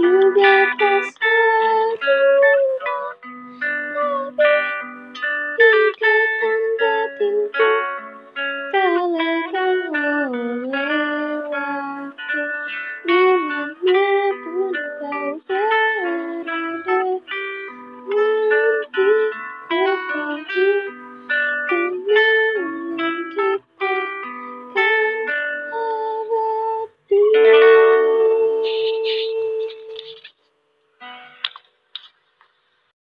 you get this.